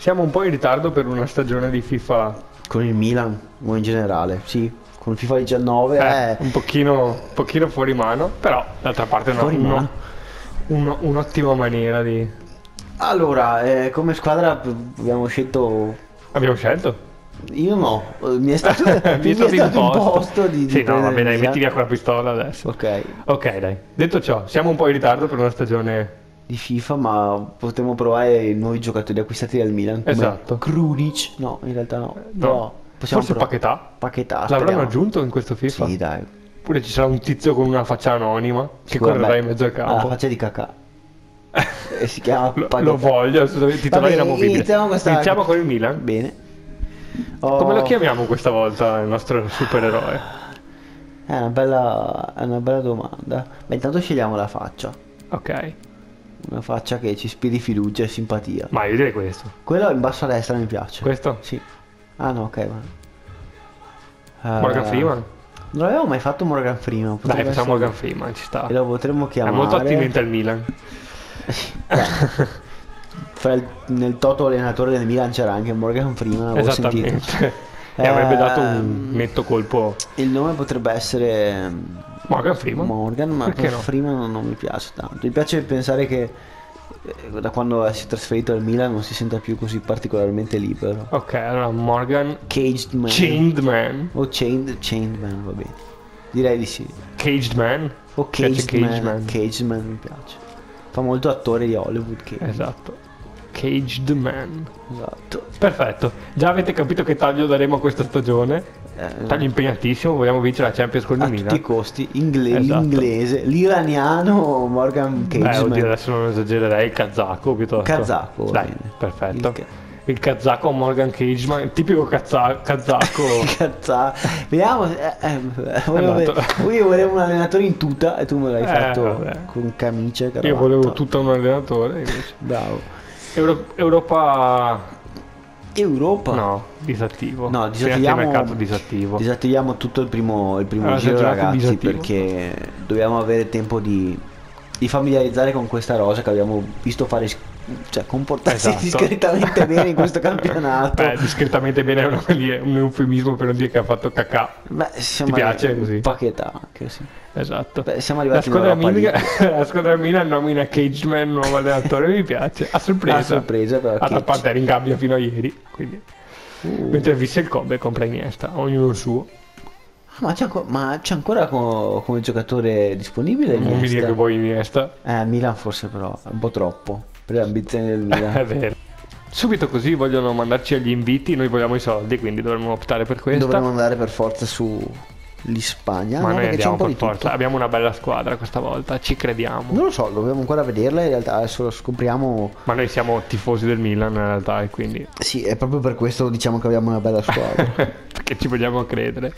Siamo un po' in ritardo per una stagione di FIFA Con il Milan, o in generale, sì. Con il FIFA 19 eh, è un, pochino, un pochino fuori mano, però d'altra parte no, uno- uno- un'ottima maniera di... Allora, eh, come squadra abbiamo scelto. Abbiamo scelto? Io no, eh, mi è stato, Mi è stato imposto. di, di Sì, no, vabbè, dai, Milan. metti via quella pistola adesso. Ok, Ok, dai. Detto ciò, siamo un po' in ritardo per una stagione... di FIFA, ma potremmo provare i nuovi giocatori acquistati dal Milan. Esatto. Krunic. No, in realtà no. No, Però possiamo forse. Paquetà. Paquetà. L'avranno aggiunto in questo FIFA? Sì, dai. Oppure ci sarà un tizio con una faccia anonima che Scusa, correrà beh, in mezzo al ha La campo. faccia di cacà. e si chiama Lo, lo voglio, assolutamente. Titolare inamovibile. iniziamo questa- Iniziamo con il Milan. Bene. Oh, Come lo chiamiamo questa volta il nostro supereroe? È una bella, è una bella domanda. Beh, intanto scegliamo la faccia. Ok. Una faccia che ci ispiri fiducia e simpatia. Ma io direi questo. Quello in basso a destra mi piace. Questo? Sì. Ah no, ok, ma... Eh, Morgan Freeman? Non l'avevo mai fatto Morgan Freeman. Dai, potrebbe facciamo essere- Morgan Freeman, ci sta. E lo potremmo È chiamare... molto attinente al Milan. Il- nel toto allenatore del Milan c'era anche Morgan Freeman, avevo sentito. E avrebbe dato un Ehm, netto colpo. Il nome potrebbe essere... Morgan Freeman? Morgan, ma Perché no? Freeman non, mi piace tanto. Mi piace pensare che eh, da quando si è trasferito al Milan non si senta più così particolarmente libero. Ok, allora Morgan Caged Man. Chained Man. O Chained, chained Man, va bene. Direi di sì. Caged Man. O Caged, Caged Man. Man. Caged Man mi piace. Fa molto attore di Hollywood che... Esatto. Caged Man. Esatto. Perfetto. Già avete capito che taglio daremo a questa stagione. Eh, Taglio impegnatissimo, vogliamo vincere la Champions con a il tutti Milan. i costi. Ingle- Esatto. L'inglese, l'iraniano Morgan Beh, oddio, Man. adesso non esagererei, il kazako piuttosto. Kazako, Dai, bene. perfetto. Il Il, ca- kazako Morgan Cageman, il tipico kazza- kazako. Cazza. Vediamo. Eh, eh, volevo vedere- io volevo un allenatore in tuta e tu me l'hai Eh, fatto vabbè. con camicia cravatta. Io volevo tutto un allenatore. invece. Bravo. Euro- Europa... Europa. No, disattivo. No, disattiviamo, mercato disattivo. disattiviamo tutto il primo, il primo Allora, giro esagerato ragazzi disattivo. perché dobbiamo avere tempo di, di familiarizzare con questa rosa che abbiamo visto fare cioè comportarsi Esatto. discretamente bene in questo campionato. Beh, discretamente bene è un, eufemismo per non dire che ha fatto cacà. Beh, siamo Ti piace così? Paquetà anche sì. Esatto. Beh, siamo La arrivati in squadra, Milan, la squadra Milan nomina Cageman nuovo allenatore, mi piace. A sorpresa. A sorpresa, però, D'altra parte era in gabbia fino a ieri. Quindi. Mentre visse il Kobe compra Iniesta, ognuno il suo. Ma c'è, anco- ma c'è ancora co- come giocatore disponibile? Non mi Iniesta? dire che vuoi Iniesta. Eh, Milan forse però, un po' troppo per le ambizioni del È Milan. vero. Subito così vogliono mandarci agli inviti, noi vogliamo i soldi, quindi dovremmo optare per questa. Dovremmo andare per forza su l'Ispagna, Ma no? noi andiamo un per di tutto. forza. Abbiamo una bella squadra questa volta, ci crediamo. Non lo so, dobbiamo ancora vederla, in realtà adesso lo scopriamo. Ma noi siamo tifosi del Milan in realtà, e quindi. Sì, è proprio per questo diciamo che abbiamo una bella squadra. Perché ci vogliamo credere.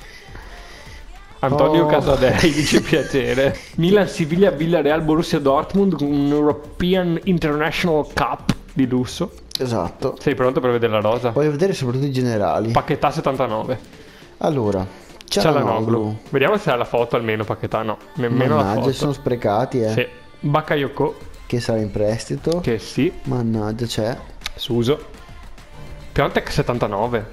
Antonio Oh. Casadei dice piacere. Milan, Siviglia, Villarreal, Borussia Dortmund, un European International Cup di lusso. esatto. Sei pronto per vedere la rosa? Voglio vedere soprattutto i generali. Paquetà 79. allora, Cialanoglu. Vediamo se ha la foto almeno Paquetà, no. Nemmeno la Mannaggia, foto. si sono sprecati, eh. Sì. Bakayoko, Che sarà in prestito. che sì. Mannaggia, c'è. Suso. Piontek 79.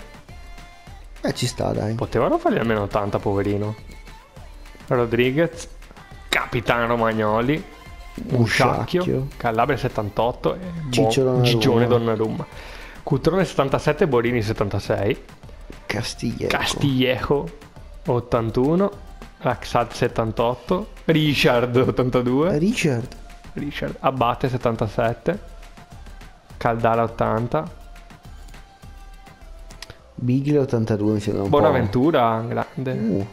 Eh, ci sta, dai. Potevano fargli almeno 80, poverino. Rodriguez, Capitano Romagnoli, Musciacchio. Calabria 78 e Bo- Donnarumma. Gigione Donnarumma. Cutrone 77, Borini 76, Castiglieco. Castillejo 81, Raxat 78, Richard 82, Richard. Richard Abate 77, Caldara 80, Bigli 82 mi sembra un Bonaventura grande. po'. Uh,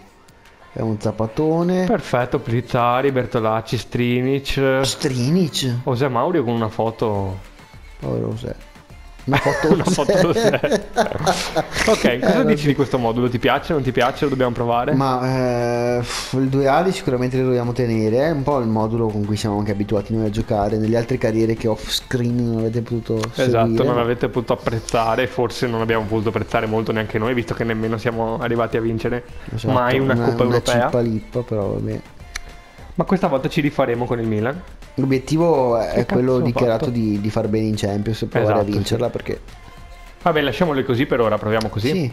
è un zappatone. Perfetto, Plizzari, Bertolacci, Strinic, Strinic. José Maurio con una foto Povero José. Una foto una foto ok, cosa dici di questo modulo? Ti piace? Non ti piace? Lo dobbiamo provare? Ma eh, il due ali sicuramente le dobbiamo tenere. È un po' il modulo con cui siamo anche abituati noi a giocare. Nelle altre carriere che off screen non avete potuto Esatto, seguire. non avete potuto apprezzare, forse non abbiamo potuto apprezzare molto neanche noi, visto che nemmeno siamo arrivati a vincere Esatto, mai una, Coppa una Europea. lippa, però vabbè. Ma questa volta ci rifaremo con il Milan. L'obiettivo è quello dichiarato di, di far bene in Champions e provare Esatto, a vincerla perché Vabbè, lasciamole così per ora, proviamo così. Sì.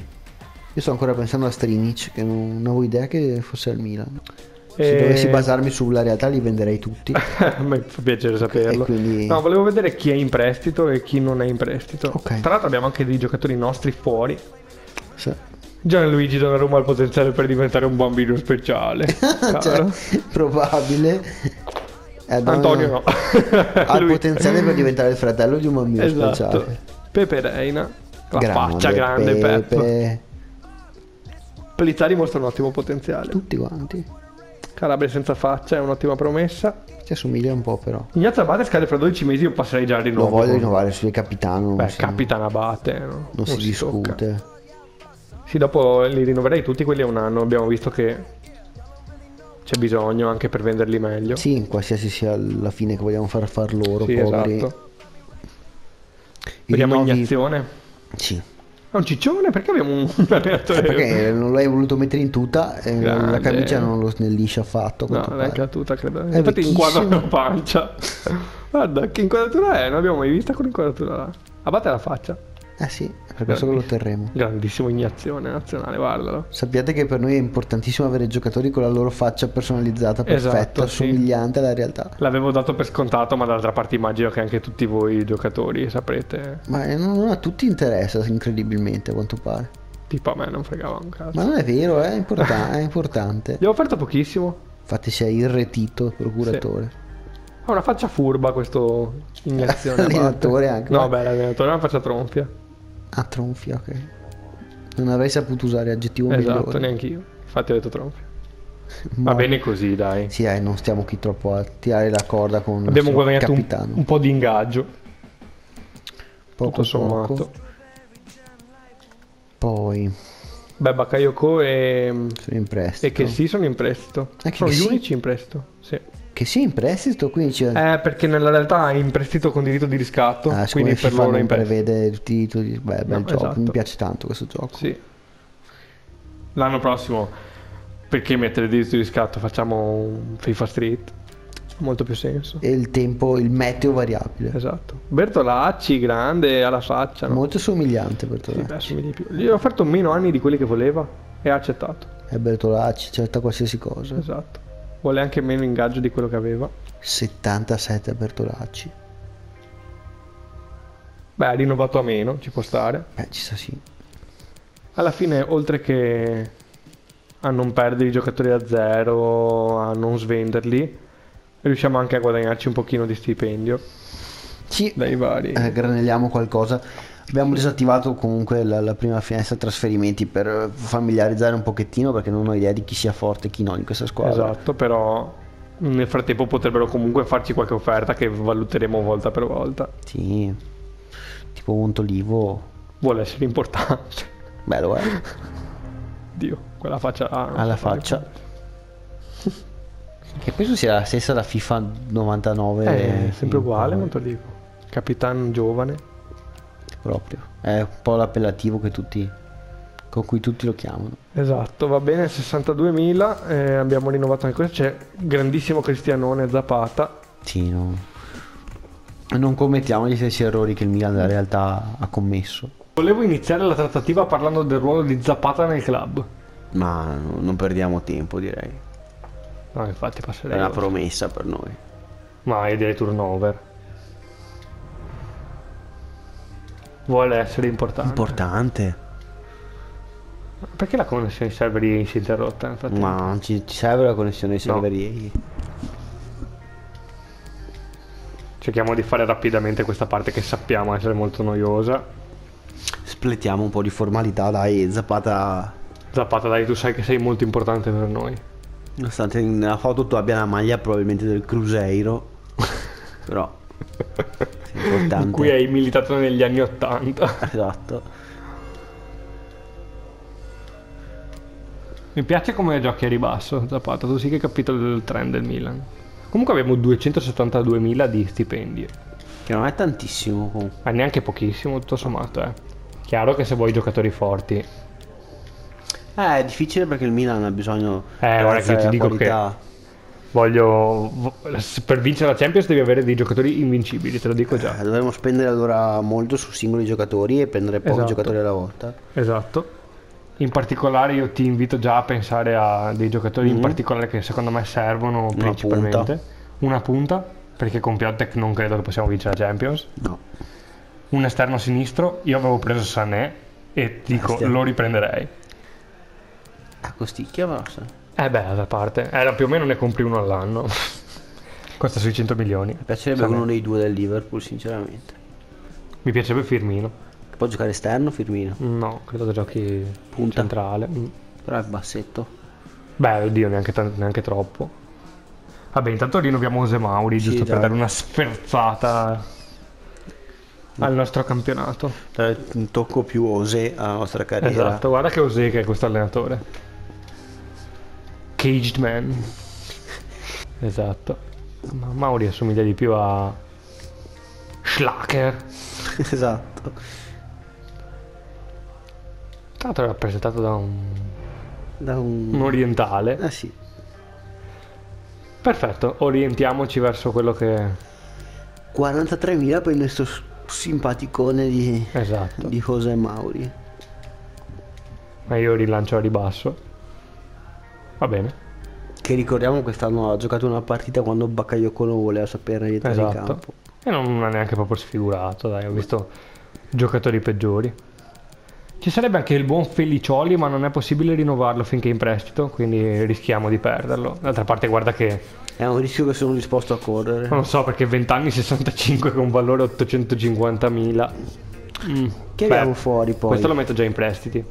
Io sto ancora pensando a Strinic, che non avevo idea che fosse al Milan. Se E- dovessi basarmi sulla realtà li venderei tutti. Me fa piacere saperlo. E quindi- No, volevo vedere chi è in prestito e chi non è in prestito. Ok. Tra l'altro abbiamo anche dei giocatori nostri fuori. Sì. Gianluigi Donnarumma ha il potenziale per diventare un bambino speciale. cioè, probabile. Eh, no, Antonio no. Ha il potenziale per diventare il fratello di un bambino Esatto. speciale. Pepe Reina. La Grande, faccia grande Pep. Pepe. Pellizzari mostra un ottimo potenziale. Tutti quanti. Calabria senza faccia è un'ottima promessa. Ci assomiglia un po' però. Ignazio Abate scade fra 12 mesi, io passerei già al Lo rinnovo. voglio rinnovare, sui capitano. non Beh, si- Capitan Abate. no? Non, si, tocca. discute. Sì, dopo li rinnoverei tutti quelli a un anno. Abbiamo visto che c'è bisogno anche per venderli meglio. Sì, qualsiasi sia la fine che vogliamo far far loro, Sì, poveri. esatto. I Vediamo rinnovi- iniezione. Sì. È un ciccione? Perché abbiamo un allenatore? Perché non l'hai voluto mettere in tuta e la camicia non lo snellisce affatto. No, non è pare. caduta, credo. È Infatti inquadra la pancia. Guarda, che inquadratura è? Non abbiamo mai vista con inquadratura là. Abate la faccia. Eh sì, per questo che lo terremo. Grandissimo ignazione nazionale, guardalo. Sappiate che per noi è importantissimo avere giocatori con la loro faccia personalizzata, perfetta, Esatto, sì. somigliante alla realtà. L'avevo dato per scontato, ma dall'altra parte immagino che anche tutti voi giocatori saprete. Ma eh, non a tutti interessa, incredibilmente, a quanto pare. Tipo a me non fregava un cazzo. Ma non è vero, è, importa- è importante. Gli ho offerto pochissimo. Infatti sia irretito il procuratore. Ha una faccia furba questo iniezione. Allenatore Abate. anche, No, beh, l'allenatore ha una faccia tronfia. Ah, tronfia, ok. Non avrei saputo usare aggettivo Esatto, migliore. neanche io. Infatti ho detto tronfia. Ma- Va bene così, dai. Sì, eh, non stiamo qui troppo a tirare la corda con il Abbiamo guadagnato un, capitano. un po' di ingaggio, poco tutto sommato. poco. Poi Beh, Bakayoko e, sono in prestito. e che sì sono in prestito. Sono gli sì? unici in prestito, sì. Che sì, in prestito, quindi c'è... Eh, perché nella realtà è in prestito con diritto di riscatto, ah, quindi per loro in prestito. prevede il titolo, beh, bel No, gioco, esatto. mi piace tanto questo gioco. Sì. L'anno prossimo, perché mettere diritto di riscatto? Facciamo un FIFA Street. Ha molto più senso. E il tempo, il meteo variabile. Esatto. Bertolacci, grande, alla faccia, no? Molto somigliante per Sì, beh, di più. Gli ho offerto meno anni di quelli che voleva e ha accettato. È Bertolacci, certa qualsiasi cosa. Esatto. Vuole anche meno ingaggio di quello che aveva. 77 a Bertolacci. Beh, ha rinnovato a meno, ci può stare. Beh, ci sta sì. Alla fine, oltre che a non perdere i giocatori a zero, a non svenderli, riusciamo anche a guadagnarci un pochino di stipendio Sì, dai vari. eh, granelliamo qualcosa. Abbiamo disattivato comunque la, la prima finestra trasferimenti per eh, familiarizzare un pochettino perché non ho idea di chi sia forte e chi no in questa squadra. Esatto, però nel frattempo potrebbero comunque farci qualche offerta che valuteremo volta per volta. Sì, tipo Montolivo, Vuole essere importante. bello eh, Dio, quella faccia non alla fare. faccia. Che penso sia la stessa da FIFA 99. È sempre sì, uguale, Montolivo. Capitan giovane. Proprio. È un po' l'appellativo che tutti, con cui tutti lo chiamano. Esatto, va bene, 62.000, eh, abbiamo rinnovato anche questo, c'è grandissimo Cristianone Zapata, Sì, no. Non commettiamo gli stessi errori che il Milan in realtà ha commesso. Volevo iniziare la trattativa parlando del ruolo di Zapata nel club. Ma non perdiamo tempo, direi. No, infatti È passerei. una oltre. promessa per noi. Ma io direi turnover. Vuole essere importante. Importante. Perché la connessione server si è interrotta? Infatti. Ma non ci, ci serve la connessione ai No. server EA. Cerchiamo di fare rapidamente questa parte che sappiamo essere molto noiosa. Spletiamo un po' di formalità, dai. Zapata. Zapata, dai, tu sai che sei molto importante per noi. Nonostante nella foto tu abbia la maglia probabilmente del Cruzeiro. Però. Importante. In cui hai militato negli anni 80. Esatto. Mi piace come giochi a ribasso, Zapata, tu sì che hai capito il trend del Milan. Comunque abbiamo 272.000 di stipendi, Che non è tantissimo comunque. ma neanche pochissimo tutto sommato, eh. Chiaro che se vuoi giocatori forti, Eh, è difficile perché il Milan ha bisogno Eh, guarda che io ti dico qualità. Voglio... vo- Per vincere la Champions devi avere dei giocatori invincibili, te lo dico già. Eh, dovremmo spendere allora molto su singoli giocatori e prendere pochi Esatto. giocatori alla volta. Esatto. In particolare io ti invito già a pensare a dei giocatori in Mhm. particolare che secondo me servono principalmente. punta. Una punta, perché con Piontek non credo che possiamo vincere la Champions. No. Un esterno sinistro, io avevo preso Sané e ti dico Esterno. lo riprenderei. Ah, costicchia basta. Eh beh, d'altra parte, era più o meno ne compri uno all'anno. Costa 600 milioni. Mi piacerebbe uno dei due del Liverpool, sinceramente. Mi piacerebbe Firmino. Può giocare esterno, Firmino. No, credo che giochi Punta. centrale. Mm. Però è bassetto. Beh, oddio, neanche, tan- neanche troppo. Vabbè, intanto rinnoviamo Jose Mauri, Sì, giusto per dai. dare una sferzata al nostro campionato. Un tocco più osé alla nostra carriera. Esatto, guarda che Jose che è questo allenatore. Caged Man. Esatto. Ma Mauri assomiglia di più a Schlacker. esatto. Tra l'altro è rappresentato da un, Da un... un orientale. Eh sì. Perfetto, orientiamoci verso quello che... 43.000 per il nostro simpaticone di, Esatto. di José Mauri. Ma io rilancio a ribasso. Va bene. Che ricordiamo quest'anno ha giocato una partita quando Bakayoko non voleva sapere niente di Esatto. campo. E non ha neanche proprio sfigurato, dai, ho visto giocatori peggiori. Ci sarebbe anche il buon Felicioli, ma non è possibile rinnovarlo finché è in prestito, quindi rischiamo di perderlo. D'altra parte guarda che, È un rischio che sono disposto a correre. non so, perché 20 anni 65 con valore 850.000. Mm, Che abbiamo fuori poi? Questo lo metto già in prestiti.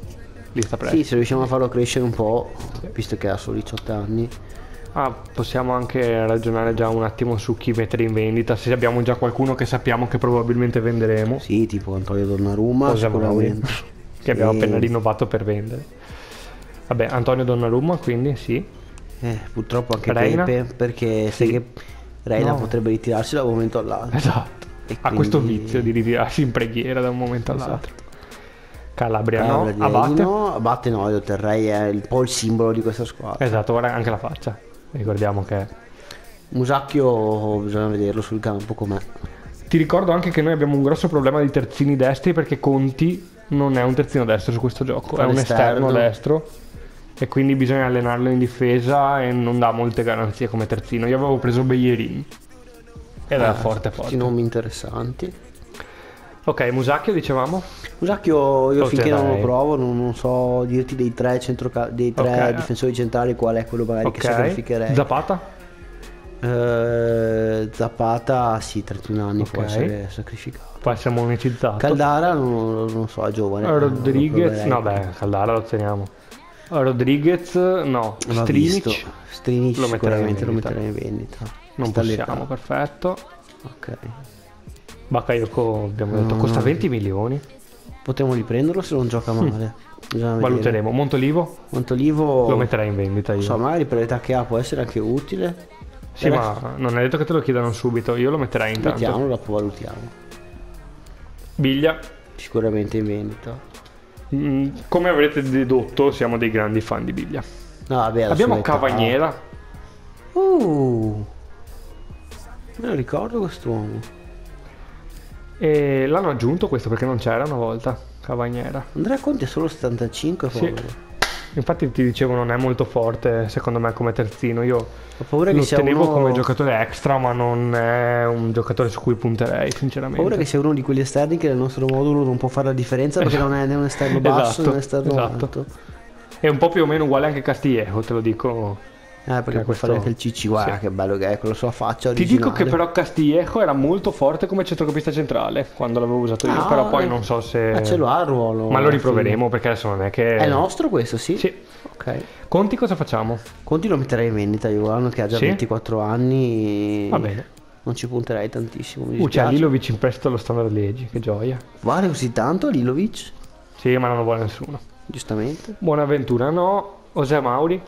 Lista Sì, prestiti. se riusciamo a farlo crescere un po', visto che ha solo 18 anni. Ah, possiamo anche ragionare già un attimo su chi mettere in vendita, se abbiamo già qualcuno che sappiamo che probabilmente venderemo. Sì, tipo Antonio Donnarumma, Cosa sicuramente. che abbiamo Sì. appena rinnovato per vendere. Vabbè, Antonio Donnarumma, quindi sì. Eh, purtroppo anche Reina? Pepe, perché Sì. che Reina No. potrebbe ritirarsi da un momento all'altro. Esatto. E Ha questo vizio di ritirarsi in preghiera da un momento Esatto. all'altro. Calabria Calabria no, Abate. no, Abate no, io terrei è il- un po' il simbolo di questa squadra. Esatto, guarda anche la faccia. Ricordiamo che... Musacchio bisogna vederlo sul campo com'è. Ti ricordo anche che noi abbiamo un grosso problema di terzini destri perché Conti non è un terzino destro su questo gioco, Fa è un esterno destro e quindi bisogna allenarlo in difesa e non dà molte garanzie come terzino. Io avevo preso Beyerin ed era Ah, forte forte. nomi interessanti. Ok, Musacchio dicevamo? Musacchio io finché non lo provo non, non so dirti dei tre, centroca- dei tre Ok. difensori centrali qual è quello magari che sacrificherei. Zapata? Eh, Zapata sì, 31 anni può Ok. essere sacrificato. Può essere monetizzato. Caldara non, non so, è giovane. Rodriguez, no beh, Caldara lo teniamo. Rodriguez, no. Strinic. Strinic lo sicuramente lo vendita. metterei in vendita. non Sta possiamo, perfetto. Ok. Bakayoko abbiamo detto Mm. costa 20 milioni. Potremmo riprenderlo se non gioca male. Vedere. Valuteremo. Montolivo Montolivo lo metterei in vendita io. so, magari per l'età che ha può essere anche utile. sì, Beh, ma non è detto che te lo chiedano subito. Io lo metterei intanto. Mettiamolo, dopo valutiamo. Biglia, Sicuramente in vendita. mm, come avrete dedotto, siamo dei grandi fan di Biglia. No, vabbè, Abbiamo Cavagnera. Uh. Me lo ricordo quest'uomo. E l'hanno aggiunto questo perché non c'era una volta. Cavagnera. Andrea Conti è solo 75 Sì. Infatti ti dicevo non è molto forte secondo me come terzino. Io Ho paura che lo sia tenevo uno... come giocatore extra, ma non è un giocatore su cui punterei, Ho sinceramente. paura che sia uno di quegli esterni che nel nostro modulo non può fare la differenza perché non è né un esterno basso Esatto, né un esterno esatto. alto. È un po' più o meno uguale anche Castillejo, te lo dico. Eh, perché può questo- fare anche il Cicci, guarda sì. che bello che è con la sua faccia Ti originale. dico che però Castillejo era molto forte come centrocampista centrale quando l'avevo usato io, Ah, però poi eh. non so se... Ah, ce lo ha il ruolo. Ma lo riproveremo perché adesso non è che... È nostro questo, sì? Sì. Ok. Conti cosa facciamo? Conti lo metterei in vendita io, anno che ha già Sì? 24 anni. Va bene. Non ci punterei tantissimo. Mi Uh, c'è. Lilovic in prestito allo Standard Liegi, che gioia. Vale così tanto Lilovic? Sì, ma non lo vuole nessuno. Giustamente. Buonaventura no. José Mauri.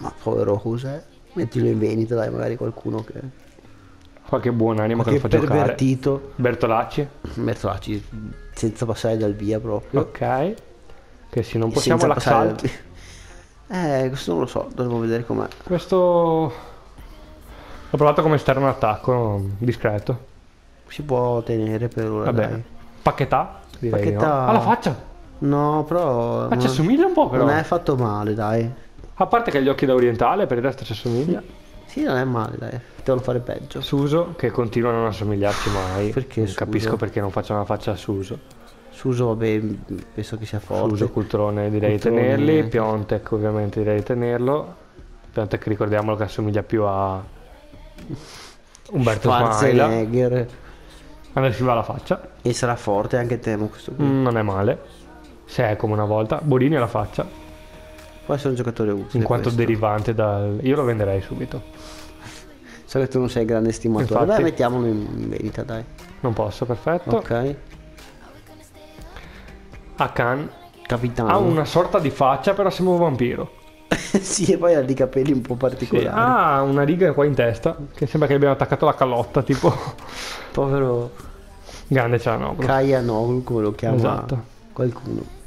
Ma povero José. Mettilo in vendita, dai, magari qualcuno che. Qualche buona anima che lo che fa giocare. Bertolacci. Bertolacci senza passare dal via proprio. Ok. Che sì, non possiamo l'assalto. dal. Eh, questo non lo so, dovremmo vedere com'è. Questo L'ho provato come esterno attacco, discreto. Si può tenere per ora. Vabbè. dai. Pacchettà? Direi di no. Pacchettà- Ha la faccia! No, però. Ma ci assomiglia un po' però. Non è fatto male, dai. A parte che ha gli occhi da orientale, per il resto ci assomiglia. Sì, non è male, dai. Devono fare peggio. Suso, che continua a non assomigliarci mai. Perché Non capisco perché non faccia una faccia a Suso. Suso, vabbè, penso che sia forte. Suso, Cultrone direi di tenerli. Piontek ovviamente direi di tenerlo. Piontek ricordiamolo che assomiglia più a Umberto. Schwarzenegger. Adesso si va alla faccia. E sarà forte anche Temo questo qui. Mm, non è male. Se è come una volta. Borini alla faccia. Può essere un giocatore utile. In quanto questo. derivante dal... Io lo venderei subito. So che tu non sei grande stimatore. Infatti. Dai, mettiamolo in vendita, dai. Non posso, perfetto. Ok. Akan Capitano. ha una sorta di faccia, però sembra un vampiro. sì, e poi ha dei capelli un po' Sì, particolari. ha una riga qua in testa, che sembra che abbiano attaccato la calotta, tipo Povero grande Cianoglu. Kaya Noglu, come lo chiama Esatto. qualcuno.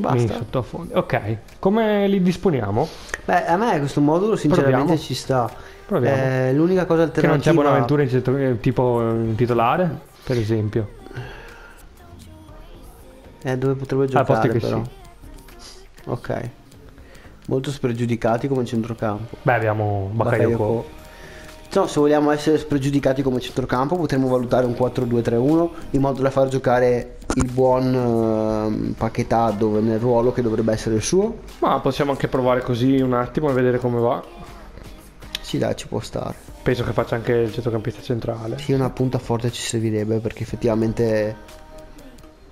Basta. Ok, come li disponiamo? Beh, a me questo modulo sinceramente Proviamo. ci sta. Proviamo. Eh, l'unica cosa che non c'è alternativa Bonaventura in centro- eh, tipo in titolare, per esempio. è dove potrebbe Ah, giocare che però. sì. Ok. Molto spregiudicati come centrocampo. Beh, abbiamo Bakayoko. Bakayoko. No, se vogliamo essere spregiudicati come centrocampo potremmo valutare un 4-2-3-1 in modo da far giocare il buon ehm, Paquetà dove nel ruolo che dovrebbe essere il suo. Ma possiamo anche provare così un attimo e vedere come va. Sì, dai, ci può stare. Penso che faccia anche il centrocampista centrale. Sì, una punta forte ci servirebbe perché effettivamente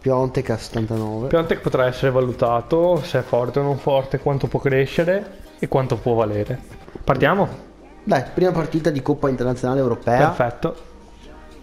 Piontek a 79. Piontek potrà essere valutato se è forte o non forte, quanto può crescere e quanto può valere. Partiamo? Dai, prima partita di Coppa Internazionale Europea. Perfetto.